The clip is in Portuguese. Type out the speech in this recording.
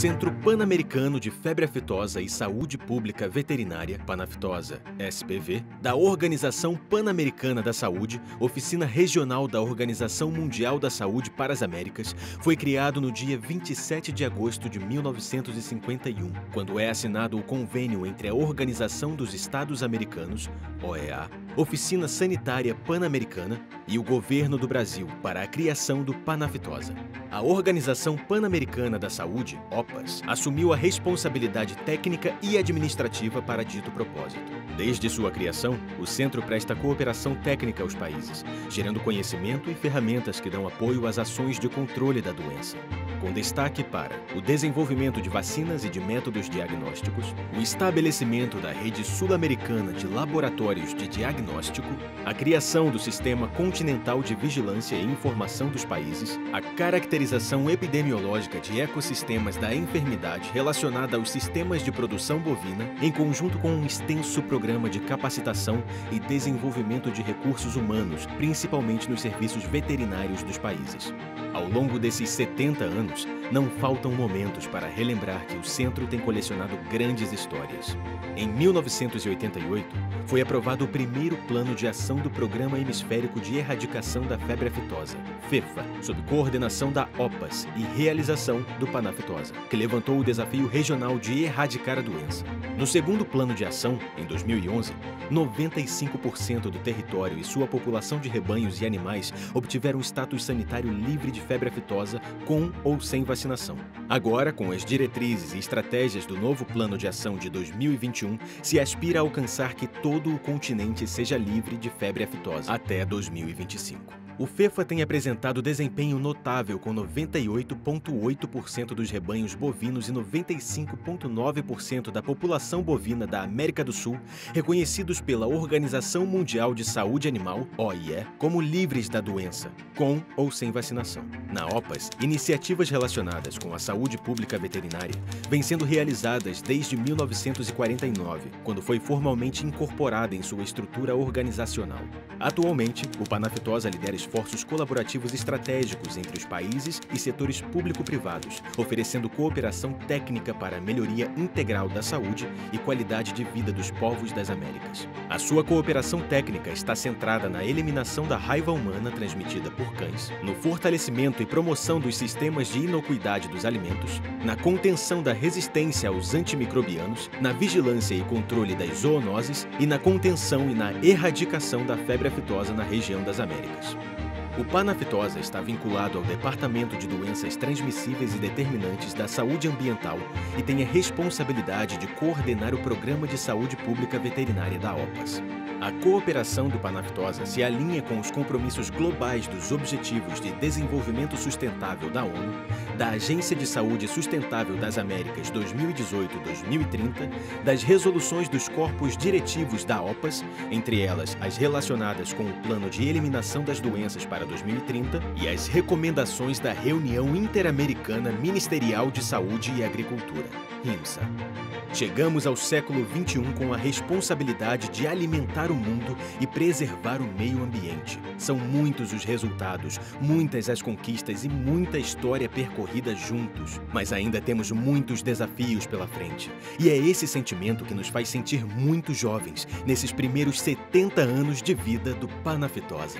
Centro Pan-Americano de Febre Aftosa e Saúde Pública Veterinária, Panaftosa, SPV, da Organização Pan-Americana da Saúde, oficina regional da Organização Mundial da Saúde para as Américas, foi criado no dia 27 de agosto de 1951, quando é assinado o convênio entre a Organização dos Estados Americanos, OEA, Oficina Sanitária Pan-Americana e o Governo do Brasil para a criação do Panaftosa. A Organização Pan-Americana da Saúde, OPAS, assumiu a responsabilidade técnica e administrativa para dito propósito. Desde sua criação, o centro presta cooperação técnica aos países, gerando conhecimento e ferramentas que dão apoio às ações de controle da doença com destaque para o desenvolvimento de vacinas e de métodos diagnósticos, o estabelecimento da rede sul-americana de laboratórios de diagnóstico, a criação do Sistema Continental de Vigilância e Informação dos Países, a caracterização epidemiológica de ecossistemas da enfermidade relacionada aos sistemas de produção bovina, em conjunto com um extenso programa de capacitação e desenvolvimento de recursos humanos, principalmente nos serviços veterinários dos países. Ao longo desses 70 anos, não faltam momentos para relembrar que o centro tem colecionado grandes histórias. Em 1988, foi aprovado o primeiro plano de ação do Programa Hemisférico de Erradicação da Febre Aftosa, FEFA, sob coordenação da OPAS e realização do Panaftosa, que levantou o desafio regional de erradicar a doença. No segundo plano de ação, em 2011, 95% do território e sua população de rebanhos e animais obtiveram status sanitário livre de febre aftosa com ou sem vacinação. Agora, com as diretrizes e estratégias do novo Plano de Ação de 2021, se aspira a alcançar que todo o continente seja livre de febre aftosa até 2025. O FEFA tem apresentado desempenho notável com 98,8% dos rebanhos bovinos e 95,9% da população bovina da América do Sul reconhecidos pela Organização Mundial de Saúde Animal, OIE, como livres da doença, com ou sem vacinação. Na OPAS, iniciativas relacionadas com a saúde pública veterinária vêm sendo realizadas desde 1949, quando foi formalmente incorporada em sua estrutura organizacional. Atualmente, o Panaftosa lidera colaborativos estratégicos entre os países e setores público-privados, oferecendo cooperação técnica para a melhoria integral da saúde e qualidade de vida dos povos das Américas. A sua cooperação técnica está centrada na eliminação da raiva humana transmitida por cães, no fortalecimento e promoção dos sistemas de inocuidade dos alimentos, na contenção da resistência aos antimicrobianos, na vigilância e controle das zoonoses e na contenção e na erradicação da febre aftosa na região das Américas. O Panaftosa está vinculado ao Departamento de Doenças Transmissíveis e Determinantes da Saúde Ambiental e tem a responsabilidade de coordenar o Programa de Saúde Pública Veterinária da OPAS. A cooperação do Panaftosa se alinha com os compromissos globais dos Objetivos de Desenvolvimento Sustentável da ONU, da Agência de Saúde Sustentável das Américas 2018-2030, das resoluções dos corpos diretivos da OPAS, entre elas as relacionadas com o Plano de Eliminação das Doenças para 2030 e as recomendações da Reunião Interamericana Ministerial de Saúde e Agricultura, RIMSA. Chegamos ao século XXI com a responsabilidade de alimentar o mundo e preservar o meio ambiente. São muitos os resultados, muitas as conquistas e muita história percorrida juntos. Mas ainda temos muitos desafios pela frente. E é esse sentimento que nos faz sentir muito jovens nesses primeiros 70 anos de vida do Panafitosa.